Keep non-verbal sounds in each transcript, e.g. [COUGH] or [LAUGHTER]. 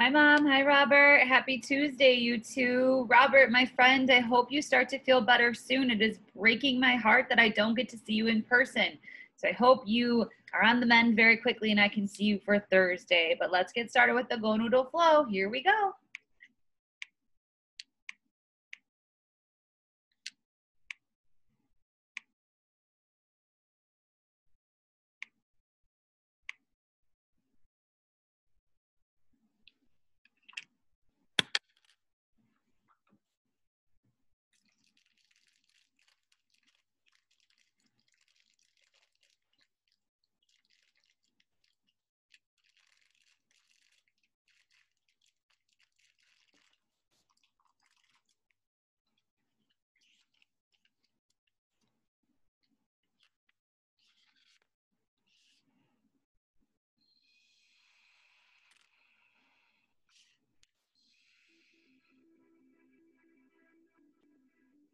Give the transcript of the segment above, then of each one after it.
Hi, Mom. Hi, Robert. Happy Tuesday, you two. Robert, my friend, I hope you start to feel better soon. It is breaking my heart that I don't get to see you in person. So I hope you are on the mend very quickly and I can see you for Thursday. But let's get started with the GoNoodle Flow. Here we go.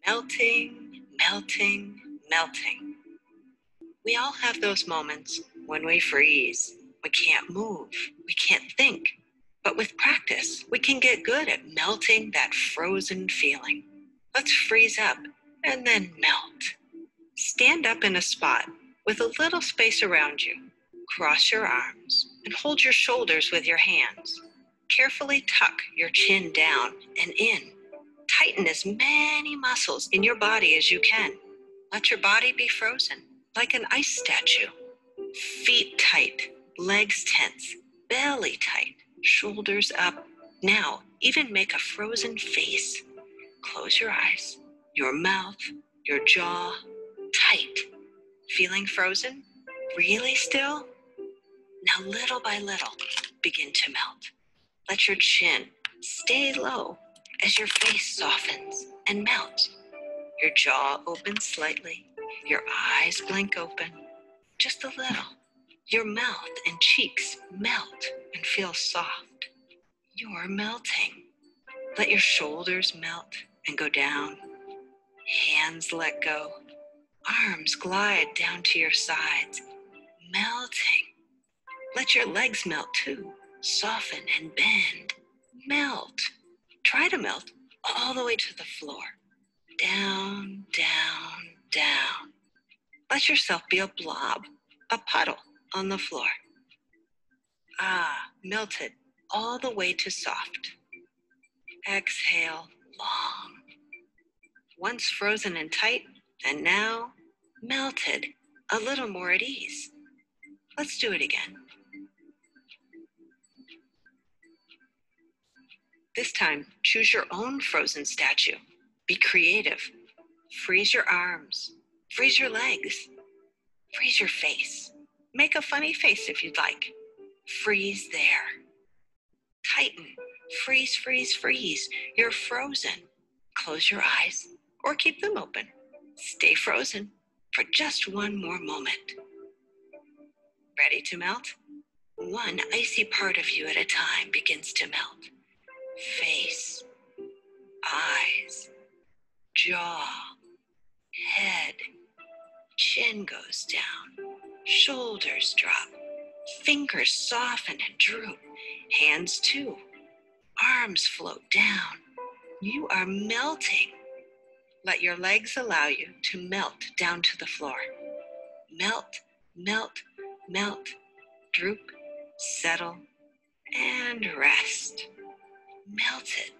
Melting, melting, melting. We all have those moments when we freeze. We can't move. We can't think. But with practice, we can get good at melting that frozen feeling. Let's freeze up and then melt. Stand up in a spot with a little space around you. Cross your arms and hold your shoulders with your hands. Carefully tuck your chin down and in Tighten as many muscles in your body as you can. Let your body be frozen like an ice statue. Feet tight, legs tense, belly tight, shoulders up. Now, even make a frozen face. Close your eyes, your mouth, your jaw tight. Feeling frozen? Really still? Now, little by little, begin to melt. Let your chin stay low as your face softens and melts. Your jaw opens slightly, your eyes blink open, just a little. Your mouth and cheeks melt and feel soft. You're melting. Let your shoulders melt and go down. Hands let go. Arms glide down to your sides, melting. Let your legs melt too. Soften and bend. Melt. Try to melt all the way to the floor. Down, down, down. Let yourself be a blob, a puddle on the floor. Ah, melted all the way to soft. Exhale long. Once frozen and tight, and now melted a little more at ease. Let's do it again. This time, choose your own frozen statue. Be creative. Freeze your arms. Freeze your legs. Freeze your face. Make a funny face if you'd like. Freeze there. Tighten. Freeze, freeze, freeze. You're frozen. Close your eyes or keep them open. Stay frozen for just one more moment. Ready to melt? One icy part of you at a time begins to melt face, eyes, jaw, head, chin goes down, shoulders drop, fingers soften and droop, hands too, arms float down. You are melting. Let your legs allow you to melt down to the floor. Melt, melt, melt, droop, settle, and rest melted.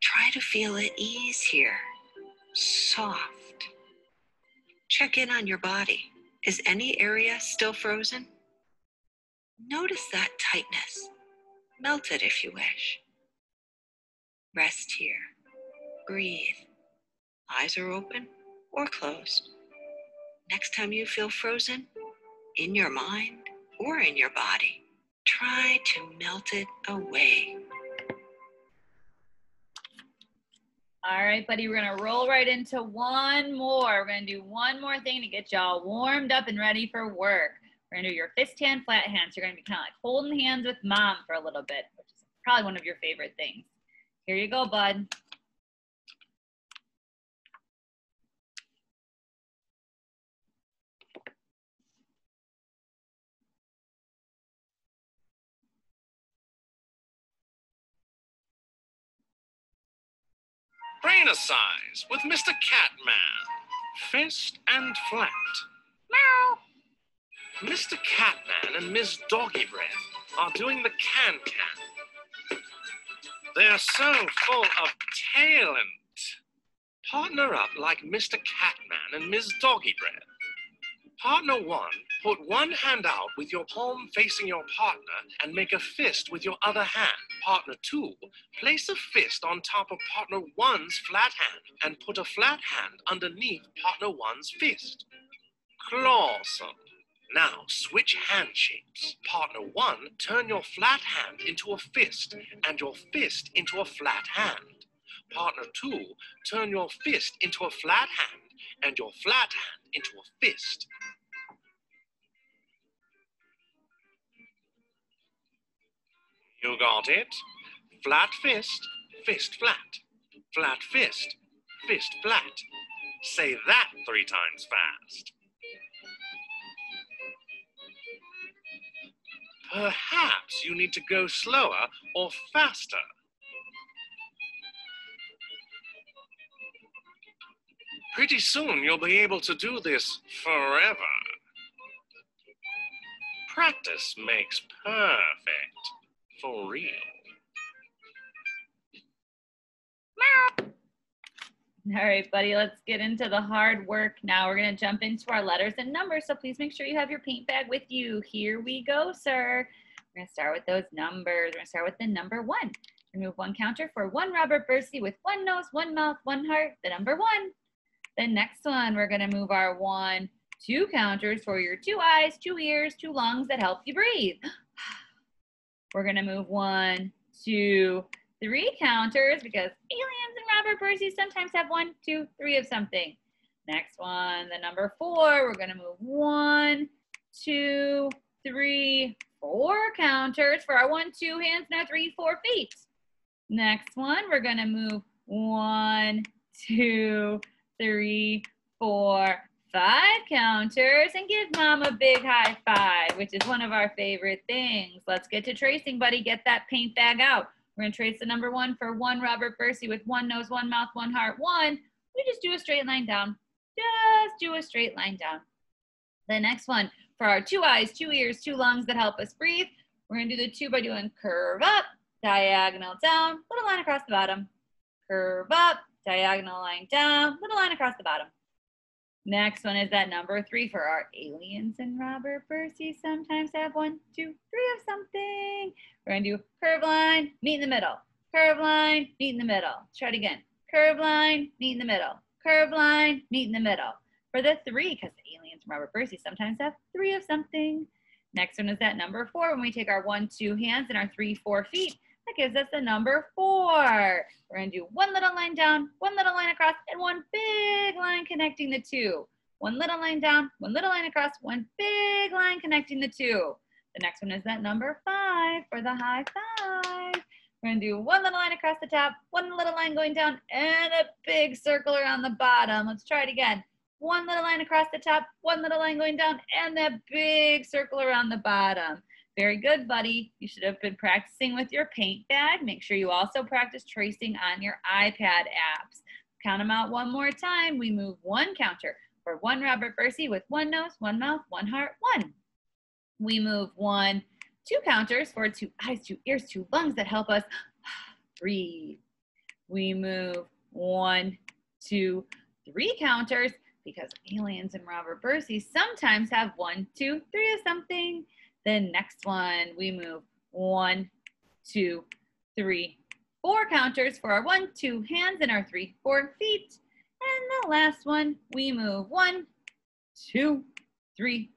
Try to feel at ease here. Soft. Check in on your body. Is any area still frozen? Notice that tightness. Melt it if you wish. Rest here. Breathe. Eyes are open or closed. Next time you feel frozen, in your mind or in your body, try to melt it away. All right, buddy, we're gonna roll right into one more. We're gonna do one more thing to get y'all warmed up and ready for work. We're gonna do your fist hand, flat hands. You're gonna be kind of like holding hands with mom for a little bit, which is probably one of your favorite things. Here you go, bud. Brainercise with Mr. Catman. Fist and flat. Meow. Mr. Catman and Miss Doggy Breath are doing the can can. They're so full of talent. Partner up like Mr. Catman and Miss Doggy Breath. Partner one, put one hand out with your palm facing your partner and make a fist with your other hand. Partner two, place a fist on top of partner one's flat hand and put a flat hand underneath partner one's fist. Clawsome. Now switch hand shapes. Partner one, turn your flat hand into a fist and your fist into a flat hand. Partner two, turn your fist into a flat hand and your flat hand into a fist. You got it? Flat fist, fist flat. Flat fist, fist flat. Say that three times fast. Perhaps you need to go slower or faster. Pretty soon you'll be able to do this forever. Practice makes perfect. For real. All right, buddy, let's get into the hard work now. We're going to jump into our letters and numbers, so please make sure you have your paint bag with you. Here we go, sir. We're going to start with those numbers. We're going to start with the number one. Remove one counter for one Robert Bursey with one nose, one mouth, one heart, the number one. The next one, we're going to move our one, two counters for your two eyes, two ears, two lungs that help you breathe. We're to move one, two, three counters because aliens and Robert Percy sometimes have one, two, three of something. Next one, the number four, we're to move one, two, three, four counters for our one, two hands and our three, four feet. Next one, we're to move one, two, three, four, five counters and give mom a big high five, which is one of our favorite things. Let's get to tracing, buddy. Get that paint bag out. We're gonna trace the number one for one Robert Bursey with one nose, one mouth, one heart, one. We just do a straight line down. Just do a straight line down. The next one for our two eyes, two ears, two lungs that help us breathe. We're gonna do the two by doing curve up, diagonal down, little line across the bottom. Curve up, diagonal line down, little line across the bottom. Next one is that number three for our aliens and Robert Bursey sometimes have one, two, three of something. We're gonna do curve line, meet in the middle. Curve line, meet in the middle. Let's try it again. Curve line, meet in the middle. Curve line, meet in the middle. For the three, because aliens and Robert Bursey sometimes have three of something. Next one is that number four when we take our one, two hands and our three, four feet. That gives us the number four. We're gonna do one little line down, one little line across, and one big line connecting the two. One little line down, one little line across, one big line connecting the two. The next one is that number five for the high five. We're gonna do one little line across the top, one little line going down, and a big circle around the bottom. Let's try it again. One little line across the top, one little line going down, and that big circle around the bottom. Very good, buddy. You should have been practicing with your paint bag. Make sure you also practice tracing on your iPad apps. Count them out one more time. We move one counter for one Robert Bursey with one nose, one mouth, one heart, one. We move one, two counters for two eyes, two ears, two lungs that help us [SIGHS] breathe. We move one, two, three counters because aliens and Robert Bursey sometimes have one, two, three of something. Then next one, we move one, two, three, four counters for our one, two hands and our three, four feet. And the last one, we move one, two, three,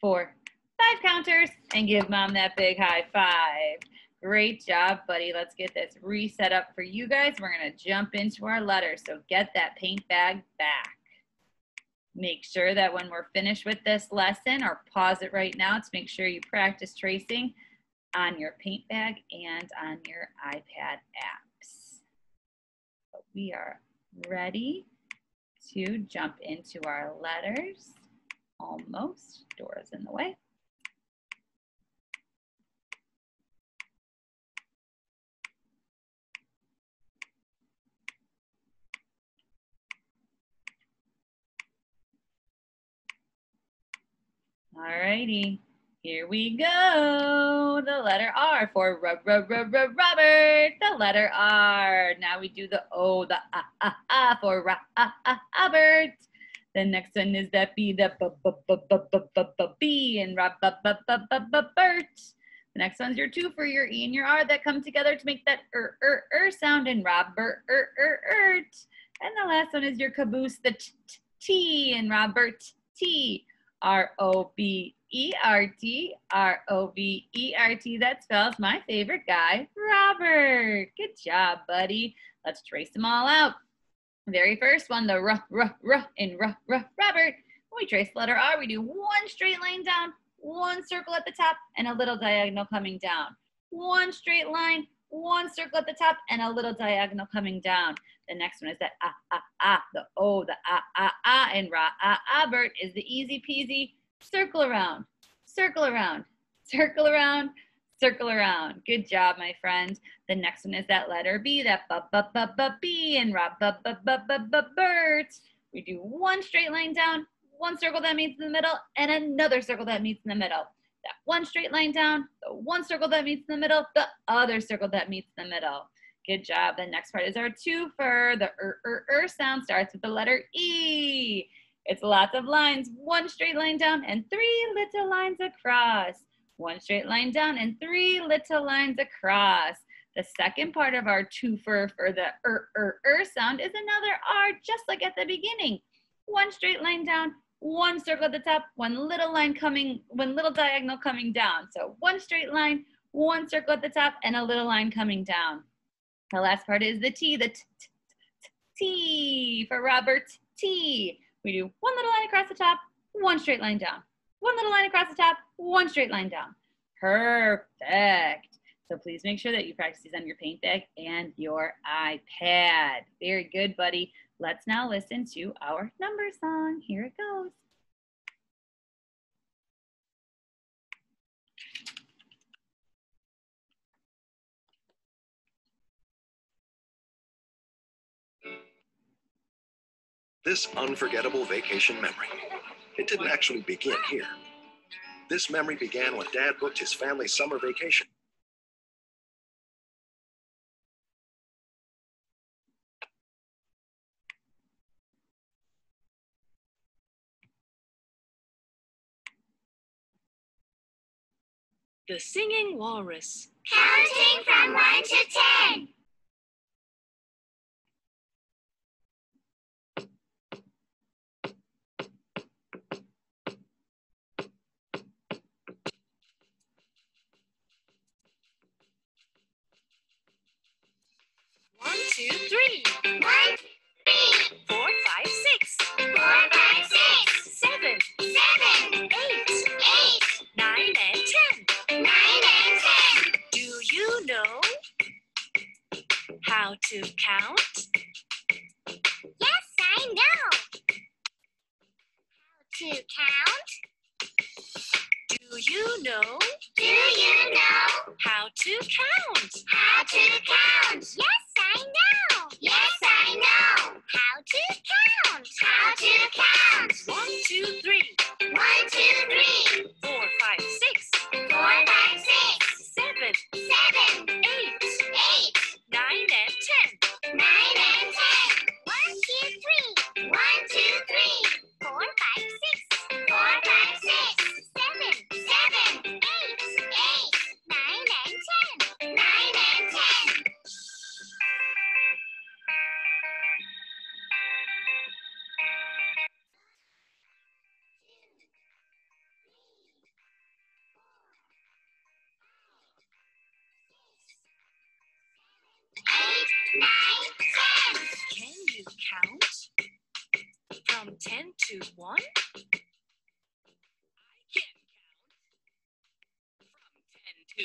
four, five counters and give mom that big high five. Great job, buddy. Let's get this reset up for you guys. We're gonna jump into our letters. So get that paint bag back. Make sure that when we're finished with this lesson, or pause it right now to make sure you practice tracing on your paint bag and on your iPad apps. But we are ready to jump into our letters. Almost, Dora's in the way. Alrighty, here we go. The letter R for rub, rub, rub, rub, Robert. The letter R. Now we do the O, the ah, ah, ah for ra, ah, ah, Robert. The next one is the B, the b, b, b, b, b, b, b, B, and ra, b, b, b, b, b, Bert. The next one's your two for your E and your R that come together to make that er, er, er sound and Robert, er, er, ert. And the last one is your caboose, the t, t, T, and Robert, T. R O B E R T, R O B E R T. That spells my favorite guy, Robert. Good job, buddy. Let's trace them all out. Very first one, the r, r, r in r, r, Robert. When we trace the letter R, we do one straight line down, one circle at the top, and a little diagonal coming down. One straight line, one circle at the top, and a little diagonal coming down. The next one is that ah, ah, ah, the O, the ah, ah, ah, and ra, ah, ah, Bert is the easy peasy circle around, circle around, [LAUGHS] circle around, circle around. Good job, my friend. The next one is that letter B, that ba, ba, ba, ba, B, and ra, ba, ba, ba, ba, ba, Bert. We do one straight line down, one circle that meets in the middle, and another circle that meets in the middle. That one straight line down, the one circle that meets in the middle, the other circle that meets in the middle. Good job. The next part is our twofer. The er, er, er sound starts with the letter E. It's lots of lines, one straight line down and three little lines across. One straight line down and three little lines across. The second part of our twofer for the er, er, er sound is another R, just like at the beginning. One straight line down, one circle at the top, one little line coming, one little diagonal coming down. So one straight line, one circle at the top, and a little line coming down. The last part is the T, the t, t, t, for Robert T. We do one little line across the top, one straight line down. One little line across the top, one straight line down. Perfect. So please make sure that you practice these on your paint bag and your iPad. Very good, buddy. Let's now listen to our number song. Here it goes. This unforgettable vacation memory. It didn't actually begin here. This memory began when Dad booked his family's summer vacation. The Singing Walrus. Counting from 1 to 10.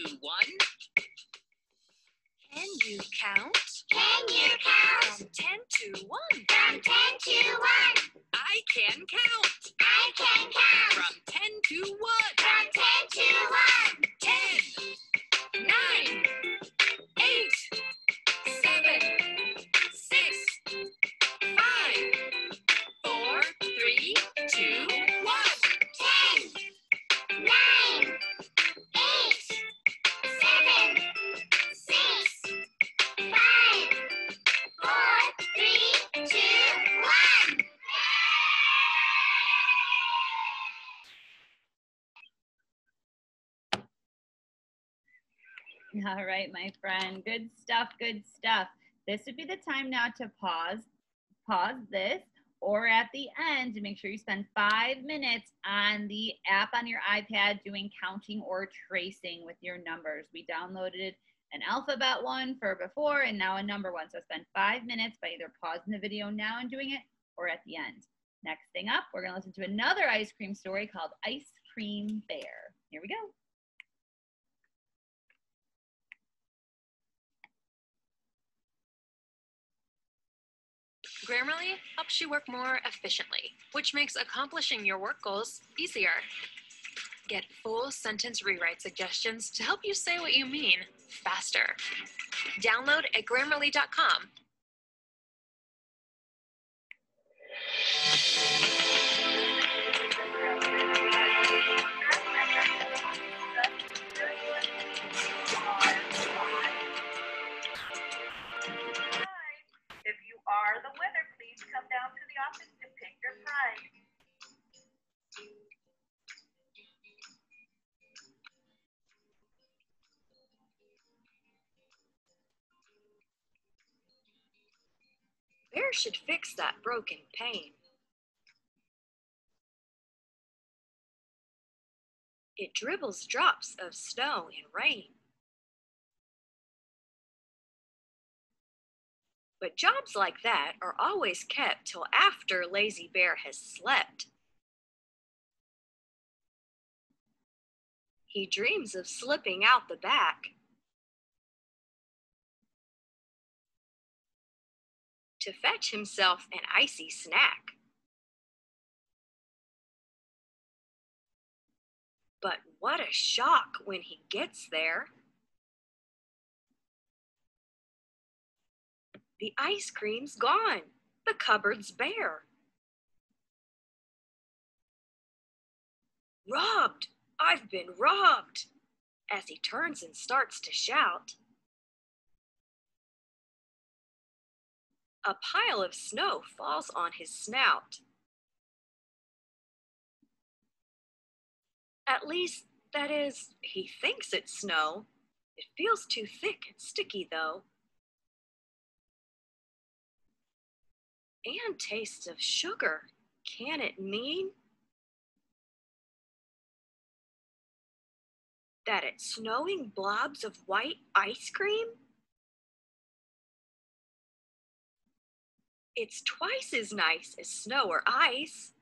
Count from ten to one. Can you count Can you count from ten to one? from ten to one? I can count I can count from ten to one. from ten to one. [LAUGHS] All right, my friend. Good stuff. Good stuff. This would be the time now to pause, pause this, or at the end make sure you spend five minutes on the app on your iPad doing counting or tracing with your numbers. We downloaded an alphabet one for before and now a number one. So spend five minutes by either pausing the video now and doing it or at the end. Next thing up, we're going to listen to another ice cream story called Ice Cream Bear. Here we go. Grammarly helps you work more efficiently, which makes accomplishing your work goals easier. Get full sentence rewrite suggestions to help you say what you mean faster. Download at grammarly.com. down to pick prize. Bear should fix that broken pane. It dribbles drops of snow and rain. But jobs like that are always kept till after Lazy Bear has slept. He dreams of slipping out the back. To fetch himself an icy snack. But what a shock when he gets there. The ice cream's gone. The cupboard's bare. Robbed! I've been robbed! As he turns and starts to shout. A pile of snow falls on his snout. At least, that is, he thinks it's snow. It feels too thick and sticky, though. And tastes of sugar. Can it mean that it's snowing blobs of white ice cream? It's twice as nice as snow or ice.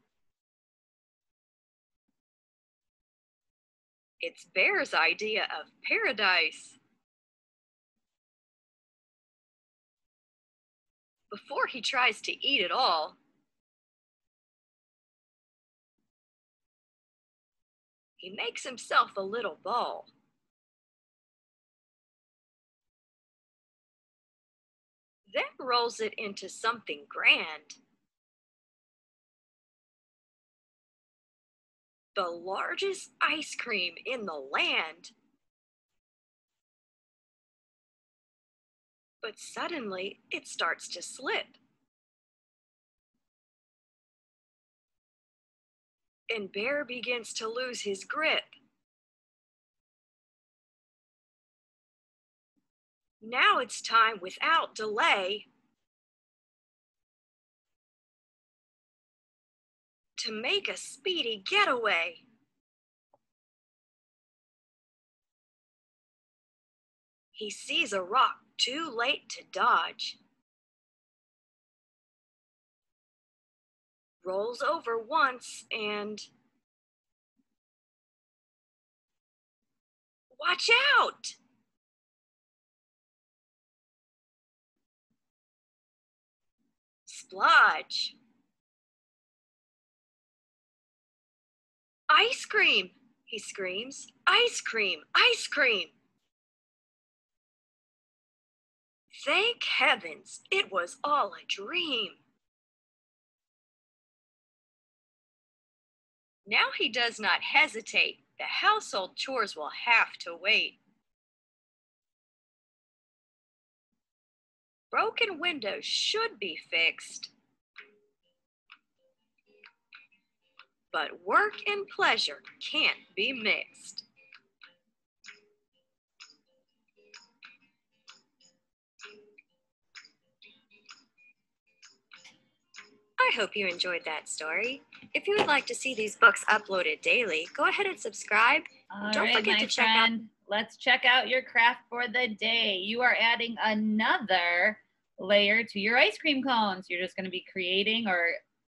It's Bear's idea of paradise. Before he tries to eat it all. He makes himself a little ball. Then rolls it into something grand. The largest ice cream in the land. But suddenly it starts to slip. And Bear begins to lose his grip. Now it's time without delay to make a speedy getaway. He sees a rock too late to dodge. Rolls over once and. Watch out! Splodge. Ice cream, he screams. Ice cream, ice cream. Thank heavens, it was all a dream. Now he does not hesitate. The household chores will have to wait. Broken windows should be fixed. But work and pleasure can't be mixed. Hope you enjoyed that story. If you would like to see these books uploaded daily, go ahead and subscribe. All Don't right, forget to check out- Let's check out your craft for the day. You are adding another layer to your ice cream cones. You're just going to be creating or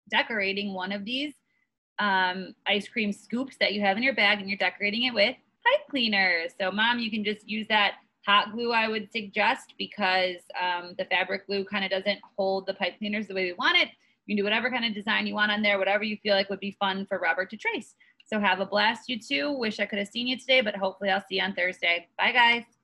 decorating one of these um, ice cream scoops that you have in your bag, and you're decorating it with pipe cleaners. So, mom, you can just use that hot glue. I would suggest because um, the fabric glue kind of doesn't hold the pipe cleaners the way we want it. You can do whatever kind of design you want on there, whatever you feel like would be fun for Robert to trace. So have a blast, you two. Wish I could have seen you today, but hopefully I'll see you on Thursday. Bye, guys.